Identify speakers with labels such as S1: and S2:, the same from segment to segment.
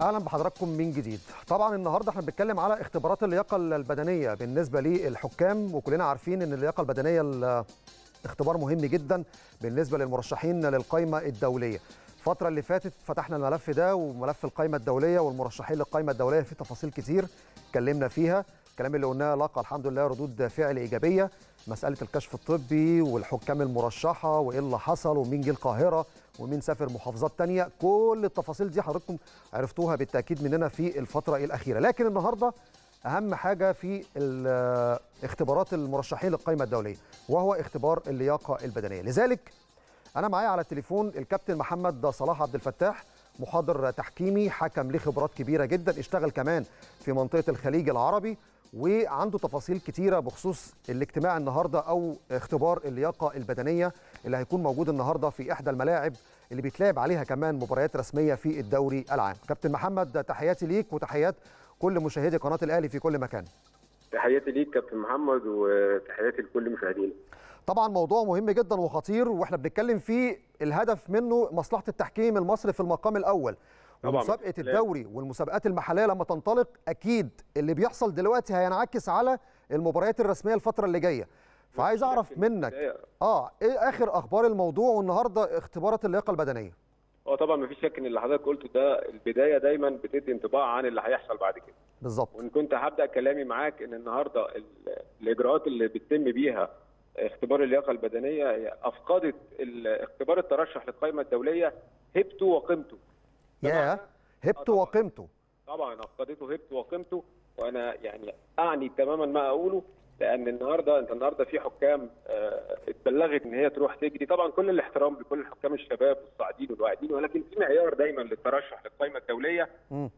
S1: أهلا بحضراتكم من جديد. طبعا النهارده إحنا بنتكلم على اختبارات اللياقة البدنية بالنسبة للحكام وكلنا عارفين إن اللياقة البدنية ال- اختبار مهم جدا بالنسبة للمرشحين للقائمه الدولية. الفترة اللي فاتت فتحنا الملف ده وملف القائمه الدولية والمرشحين للقائمه الدولية في تفاصيل كتير اتكلمنا فيها. الكلام اللي قلناه لقى الحمد لله ردود فعل إيجابية. مسألة الكشف الطبي والحكام المرشحة وإيه اللي حصل ومين جه القاهرة. ومين سافر محافظات تانية. كل التفاصيل دي حضراتكم عرفتوها بالتأكيد مننا في الفترة الأخيرة. لكن النهارده أهم حاجة في اختبارات المرشحين للقائمه الدولية وهو اختبار اللياقة البدنية. لذلك أنا معايا على التليفون الكابتن محمد صلاح عبد الفتاح محاضر تحكيمي حكم ليه خبرات كبيرة جدا اشتغل كمان في منطقة الخليج العربي. وعنده تفاصيل كتيرة بخصوص الاجتماع النهارده أو اختبار اللياقة البدنية اللي هيكون موجود النهارده في إحدى الملاعب اللي بيتلعب عليها كمان مباريات رسمية في الدوري العام. كابتن محمد تحياتي ليك وتحيات كل مشاهدي قناة الأهلي في كل مكان.
S2: تحياتي ليك كابتن محمد وتحياتي لكل مشاهدينا.
S1: طبعا موضوع مهم جدا وخطير وإحنا بنتكلم فيه الهدف منه مصلحة التحكيم المصري في المقام
S2: الأول.
S1: ومسابقة الدوري والمسابقات المحلية لما تنطلق أكيد اللي بيحصل دلوقتي هينعكس على المباريات الرسمية الفترة اللي جاية. فعايز أعرف منك آه إيه آخر أخبار الموضوع والنهاردة اختبارات اللياقة البدنية؟
S2: آه طبعا مفيش شك إن اللي حضرتك قلته ده البداية دايما بتدي انطباع عن اللي هيحصل بعد كده.
S1: بالظبط.
S2: وإن كنت هبدأ كلامي معاك إن النهارده ال- الإجراءات اللي بتتم بيها اختبار اللياقة البدنية أفقدت اختبار الترشح للقائمة الدولية هيبته وقيمته.
S1: يا هبته
S2: طبعاً.
S1: وقيمته
S2: طبعا أفقدته هيبته وقيمته وأنا يعني أعني تماما ما أقوله لأن النهارده أنت النهارده في حكام آه، اتبلغت إن هي تروح تجري طبعا كل الاحترام لكل الحكام الشباب والصاعدين والواعدين ولكن في معيار دايما للترشح للقائمه
S1: الدولية.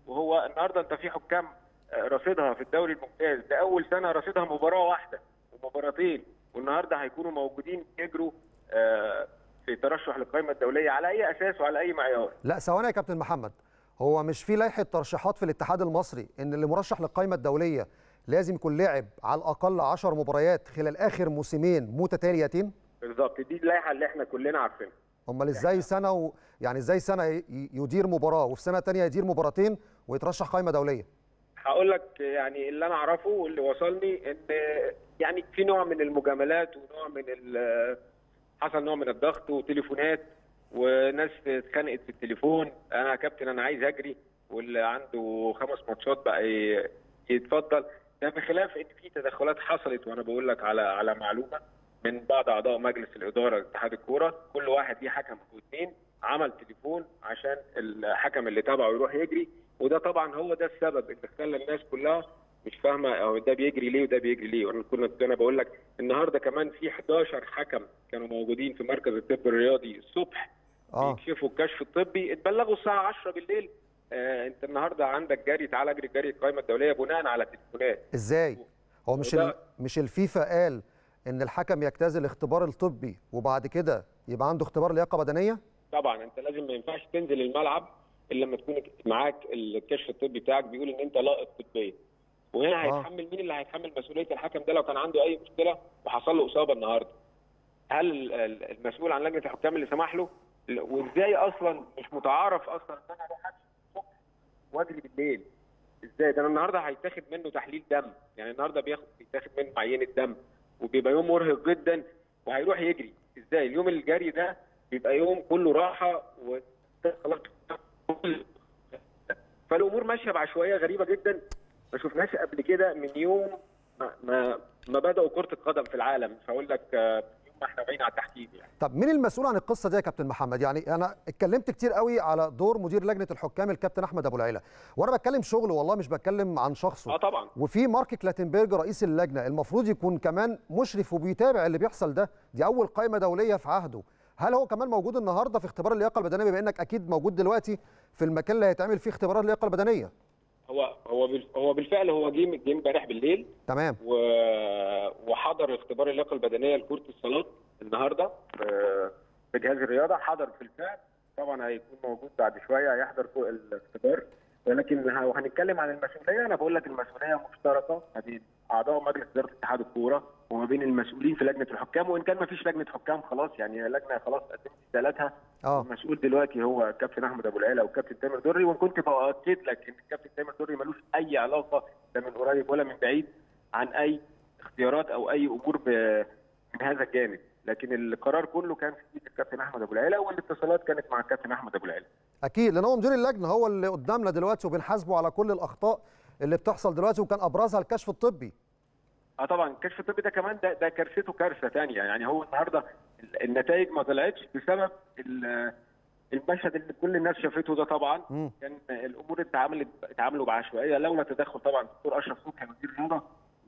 S2: وهو النهارده أنت في حكام آه، رصيدها في الدوري الممتاز لاول سنة رصيدها مباراة واحدة ومباراتين والنهاردة هيكونوا موجودين يجروا آه، في ترشح للقائمة الدولية على أي أساس وعلى أي معيار.
S1: لا ثواني يا كابتن محمد. هو مش في لائحة ترشيحات في الاتحاد المصري إن اللي مرشح للقائمة الدولية لازم يكون لعب على الأقل 10 مباريات خلال آخر موسمين متتاليتين؟
S2: بالظبط دي اللائحة اللي إحنا كلنا عارفينها.
S1: أمال إزاي سنة و... يعني إزاي سنة يدير مباراة وفي سنة تانية يدير مباراتين ويترشح قائمة دولية؟
S2: هقول لك يعني اللي أنا أعرفه واللي وصلني إن يعني في نوع من المجاملات ونوع من ال- حصل نوع من الضغط وتليفونات وناس اتخانقت في التليفون. أنا يا كابتن أنا عايز أجري واللي عنده خمس ماتشات بقى يتفضل. ده بخلاف إن في تدخلات حصلت وأنا بقول لك على على معلومة من بعض أعضاء مجلس الإدارة لاتحاد الكورة. كل واحد ليه حكم أو اثنين عمل تليفون عشان الحكم اللي تابعه يروح يجري. وده طبعا هو ده السبب اللي خلى الناس كلها مش فاهمة أو ده بيجري ليه وده بيجري ليه؟ وأنا كنت أنا بقول لك النهارده كمان في 11 حكم كانوا موجودين في مركز الطب الرياضي الصبح
S1: آه.
S2: بيكشفوا الكشف الطبي اتبلغوا الساعة 10 بالليل. آه أنت النهارده عندك جري تعال أجري جري القائمة الدولية بناء على تليفونات
S1: إزاي؟ هو مش ال... مش الفيفا قال إن الحكم يجتاز الاختبار الطبي وبعد كده يبقى عنده اختبار لياقة بدنية؟
S2: طبعا أنت لازم ما ينفعش تنزل الملعب إلا لما تكون معاك الكشف الطبي بتاعك بيقول إن أنت لائق طبيا. وهنا
S1: آه.
S2: هيتحمل مين اللي هيتحمل مسؤولية الحكم ده لو كان عنده أي مشكلة وحصل له إصابة النهارده؟ هل ال- ال- المسؤول عن لجنة الحكام اللي سمح له؟ وإزاي أصلا مش متعارف أصلا إن أنا أروح الصبح وأجري بالليل؟ إزاي؟ ده أنا النهارده هيتاخد منه تحليل دم. يعني النهارده بياخد بيتاخد منه عينه دم. وبيبقى يوم مرهق جدا وهيروح يجري. إزاي؟ اليوم الجري ده بيبقى يوم كله راحة و فالأمور ماشية بعشوائية غريبة جدا. ما شفناش قبل كده من يوم ما ما, ما بدأوا كرة القدم في العالم. مش هقول لك آه، من يوم ما إحنا بقينا على التحكيم يعني.
S1: طب مين المسؤول عن القصة دي يا كابتن محمد؟ يعني أنا اتكلمت كتير قوي على دور مدير لجنة الحكام الكابتن أحمد أبو العيلة. وأنا بتكلم شغله والله مش بتكلم عن شخصه.
S2: آه طبعا.
S1: وفي مارك كلاتنبرج رئيس اللجنة المفروض يكون كمان مشرف وبيتابع اللي بيحصل ده. دي أول قائمة دولية في عهده. هل هو كمان موجود النهارده في اختبار اللياقة البدنية؟ بما إنك أكيد موجود دلوقتي في المكان اللي هيتعمل فيه اختبارات اللياقة البدنية.
S2: هو هو بال- هو بالفعل هو جه جه امبارح بالليل.
S1: تمام.
S2: و... وحضر اختبار اللياقة البدنية لكرة الصالات النهارده في في جهاز الرياضة. حضر في الفعل. طبعا هيكون موجود بعد شوية هيحضر فوق الاختبار. ولكن وهنتكلم عن المسؤولية. أنا بقول لك المسؤولية مشتركة ما بين أعضاء مجلس إدارة اتحاد الكورة وما بين المسؤولين في لجنة الحكام. وإن كان ما فيش لجنة حكام خلاص يعني لجنه خلاص قدمت استقالتها
S1: آه.
S2: المسؤول دلوقتي هو الكابتن أحمد أبو العلا والكابتن تامر دري. وكنت باكد لك إن الكابتن تامر دري ملوش أي علاقة لا من قريب ولا من بعيد عن أي اختيارات أو أي أمور هذا الجانب لكن القرار كله كان في إيد الكابتن أحمد أبو العلا والاتصالات كانت مع الكابتن أحمد أبو العلا.
S1: أكيد لأن هو مدير اللجنة هو اللي قدامنا دلوقتي وبنحاسبه على كل الأخطاء اللي بتحصل دلوقتي وكان أبرزها الكشف الطبي.
S2: آه طبعا الكشف الطبي ده كمان ده, ده كارثته كارثة ثانية يعني هو النهارده ال- النتائج ما طلعتش بسبب ال- المشهد اللي كل الناس شافته ده طبعا.
S1: مم.
S2: كان الأمور اتعاملت اتعاملوا بعشوائية. لولا تدخل طبعا الدكتور أشرف صبحي وزير الرياضه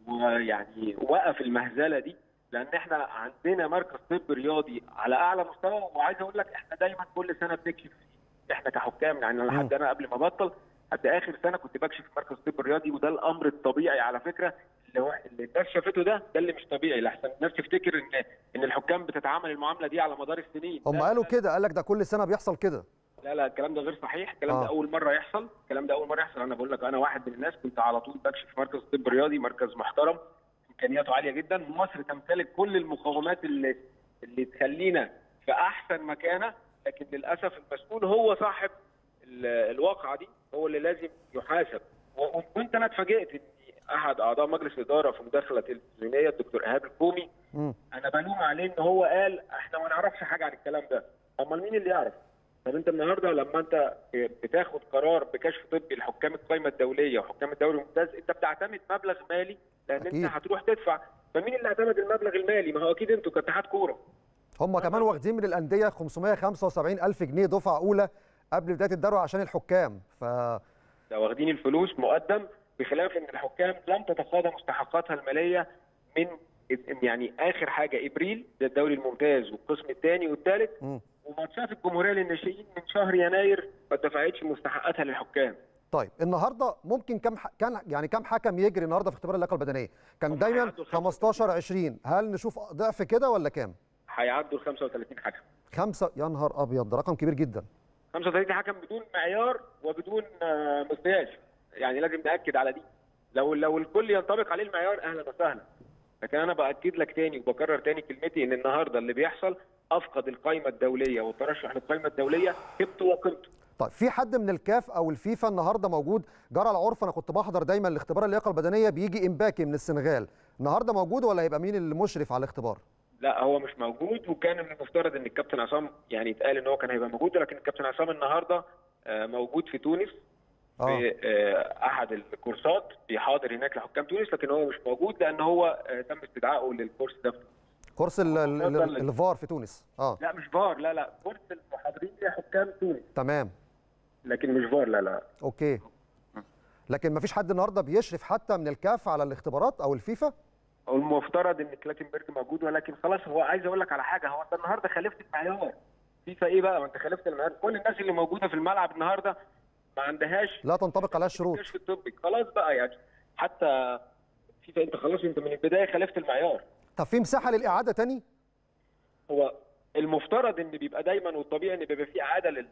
S2: ويعني وقف المهزلة دي لأن إحنا عندنا مركز طب رياضي على اعلى مستوى وعايز أقول لك إحنا دايما كل سنة بنكشف فيه. إحنا كحكام يعني لحد أنا قبل ما ابطل حتى آخر سنة كنت بكشف في مركز الطب الرياضي وده الأمر الطبيعي على فكرة. اللي هو اللي الناس شافته ده ده اللي مش طبيعي. لحسن الناس تفتكر إن إن الحكام بتتعامل المعاملة دي على مدار السنين.
S1: هم قالوا كده قال لك ده كل سنة بيحصل كده.
S2: لا لا الكلام ده غير صحيح. الكلام
S1: آه.
S2: ده أول مرة يحصل. الكلام ده أول مرة يحصل. أنا بقول لك أنا واحد من الناس كنت على طول بكشف في مركز الطب الرياضي مركز محترم. إمكانياته عالية جدا. مصر تمتلك كل المقومات اللي اللي تخلينا في أحسن مكانة لكن للأسف المسؤول هو صاحب ال- الواقعة دي هو اللي لازم يحاسب. وكنت أنا اتفاجئت إن أحد أعضاء مجلس الإدارة في مداخلة تلفزيونية الدكتور إيهاب الكومي. أنا بلوم عليه إن هو قال إحنا ما نعرفش حاجة عن الكلام ده. أمال مين اللي يعرف؟ طب انت النهارده لما انت بتاخد قرار بكشف طبي لحكام القائمه الدولية وحكام الدوري الممتاز انت بتعتمد مبلغ مالي لأن
S1: أكيد.
S2: انت هتروح تدفع. فمين اللي اعتمد المبلغ المالي؟ ما هو أكيد أنتوا كاتحاد كورة.
S1: هم كمان واخدين من الأندية 575 ألف جنيه دفعة أولى قبل بداية الدوري عشان الحكام. ف
S2: ده واخدين الفلوس مقدم بخلاف إن الحكام لم تتقاضى مستحقاتها المالية من يعني آخر حاجة إبريل ده الدوري الممتاز والقسم الثاني والثالث. وماتشات الجمهورية للناشئين من شهر يناير ما دفعتش مستحقاتها للحكام.
S1: طيب النهارده ممكن كم ح... كان يعني كم حكم يجري النهارده في اختبار اللياقة البدنية؟ كان دايما
S2: هيعدوا
S1: 15 20 هل نشوف ضعف كده ولا كام؟
S2: هيعدوا ال 35 حكم.
S1: خمسة؟ يا نهار أبيض ده رقم كبير جدا.
S2: 35 حكم بدون معيار وبدون آه، مقياس يعني لازم نأكد على دي. لو لو الكل ينطبق عليه المعيار أهلا وسهلا. لكن أنا بأكد لك تاني وبكرر تاني كلمتي إن النهارده اللي بيحصل أفقد القائمه الدولية والترشح للقائمه الدولية هبته وقيمته
S1: طيب في حد من الكاف أو الفيفا النهارده موجود؟ جرى العرف أنا كنت بحضر دايما الاختبار اللياقة البدنية بيجي إمباكي من السنغال. النهارده موجود ولا هيبقى مين اللي مشرف على الاختبار؟
S2: لا هو مش موجود وكان من المفترض إن الكابتن عصام يعني اتقال إن هو كان هيبقى موجود لكن الكابتن عصام النهارده آه، موجود في تونس. في آه، أحد الكورسات بيحاضر هناك لحكام تونس لكن هو مش موجود لأن هو آه، تم استدعائه للكورس ده.
S1: كورس. الفار في تونس. آه.
S2: لا مش فار لا لا كورس المحاضرين لحكام تونس.
S1: تمام.
S2: لكن مش فار لا لا.
S1: okay. لكن ما فيش حد النهارده بيشرف حتى من الكاف على الاختبارات أو الفيفا؟
S2: المفترض إن كلاتنبرج موجود ولكن خلاص هو عايز أقول لك على حاجة هو أنت النهارده خالفت المعيار فيفا إيه بقى؟ ما أنت خالفت المعيار. كل الناس اللي موجودة في الملعب النهارده ما عندهاش
S1: لا تنطبق عليها الشروط.
S2: الكشف الطبي خلاص بقى يعني. حتى فيفا انت خلاص انت من البداية خالفت المعيار.
S1: طب في مساحة للإعادة تاني؟
S2: هو المفترض إن بيبقى دايما والطبيعي إن بيبقى في إعادة لل...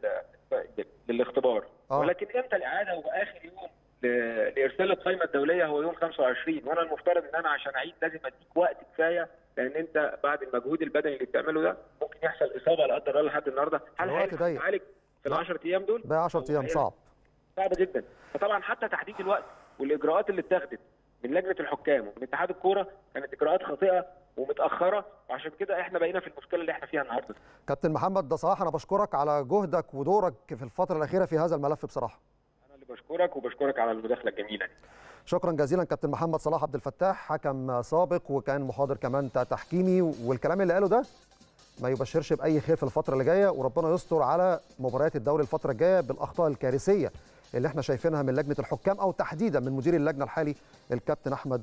S2: للإختبار.
S1: آه.
S2: ولكن إمتى الإعادة؟ واخر يوم ل- لإرسال القائمه الدولية هو يوم 25 وأنا المفترض إن أنا عشان أعيد لازم أديك وقت كفاية لأن أنت بعد المجهود البدني اللي بتعمله ده ممكن يحصل إصابة لا قدر الله لحد النهارده. هل. يتعالج في ال
S1: لا.
S2: 10 أيام دول؟
S1: بقى 10 أيام صعب.
S2: صعب جدا. فطبعا حتى تحديد الوقت والإجراءات اللي اتخذت من لجنة الحكام ومن اتحاد الكورة كانت إجراءات خاطئة ومتأخرة وعشان كده إحنا بقينا في المشكلة اللي إحنا فيها النهارده.
S1: كابتن محمد ده صراحة أنا بشكرك على جهدك ودورك في الفترة الأخيرة في هذا الملف بصراحة.
S2: أنا اللي بشكرك وبشكرك على المداخلة الجميلة دي.
S1: شكرا جزيلا كابتن محمد صلاح عبد الفتاح حكم سابق وكان محاضر كمان تحكيمي والكلام اللي قاله ده ما يبشرش بأي خير في الفترة اللي جاية وربنا يستر على مباريات الدوري الفترة الجاية بالأخطاء الكارثية اللي إحنا شايفينها من لجنة الحكام أو تحديدا من مدير اللجنة الحالي الكابتن أحمد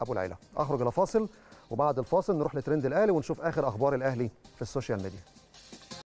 S1: أبو العيلة. أخرج إلى فاصل وبعد الفاصل نروح لترند الأهلي ونشوف آخر أخبار الأهلي في السوشيال ميديا.